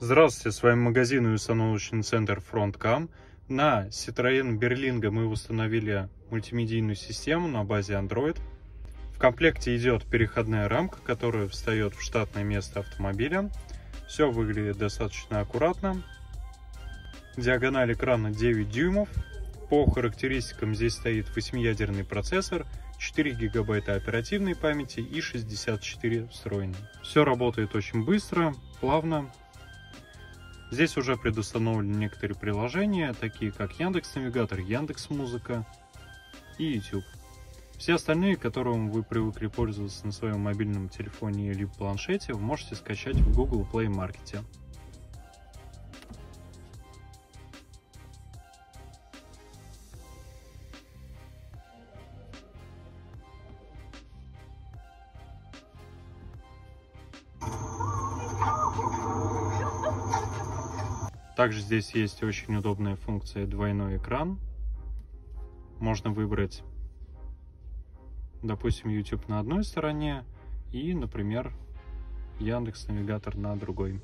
Здравствуйте, с вами магазин и установочный центр FrontCam. На Citroёn Berlingo мы установили мультимедийную систему на базе Android. В комплекте идет переходная рамка, которая встает в штатное место автомобиля. Все выглядит достаточно аккуратно. Диагональ экрана 9 дюймов. По характеристикам здесь стоит 8-ядерный процессор, 4 гигабайта оперативной памяти и 64 встроенной. Все работает очень быстро, плавно. Здесь уже предустановлены некоторые приложения, такие как Яндекс Навигатор, Яндекс Музыка и YouTube. Все остальные, которым вы привыкли пользоваться на своем мобильном телефоне или планшете, вы можете скачать в Google Play Market. Также здесь есть очень удобная функция двойной экран. Можно выбрать, допустим, YouTube на одной стороне и, например, Яндекс Навигатор на другой.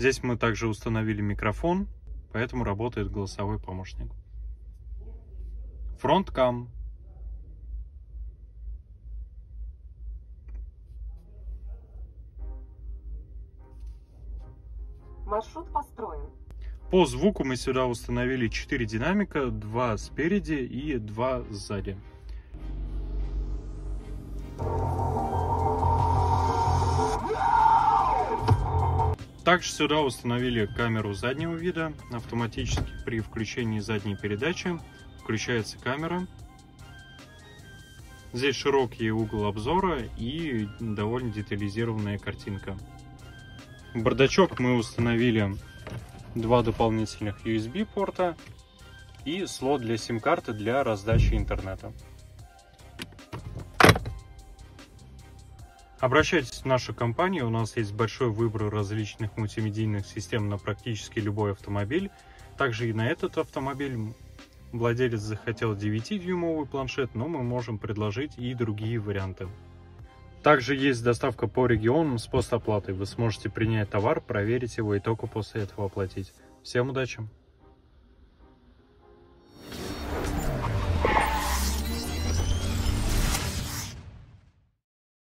Здесь мы также установили микрофон, поэтому работает голосовой помощник. Фронткам. Маршрут построен. По звуку мы сюда установили 4 динамика, 2 спереди и 2 сзади. Также сюда установили камеру заднего вида. Автоматически при включении задней передачи включается камера. Здесь широкий угол обзора и довольно детализированная картинка. Бардачок мы установили два дополнительных USB порта и слот для сим-карты для раздачи интернета. Обращайтесь в нашу компанию, у нас есть большой выбор различных мультимедийных систем на практически любой автомобиль. Также и на этот автомобиль владелец захотел 9-дюймовый планшет, но мы можем предложить и другие варианты. Также есть доставка по регионам с постоплатой. Вы сможете принять товар, проверить его и только после этого оплатить. Всем удачи!